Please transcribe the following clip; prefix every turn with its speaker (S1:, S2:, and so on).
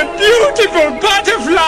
S1: a beautiful butterfly!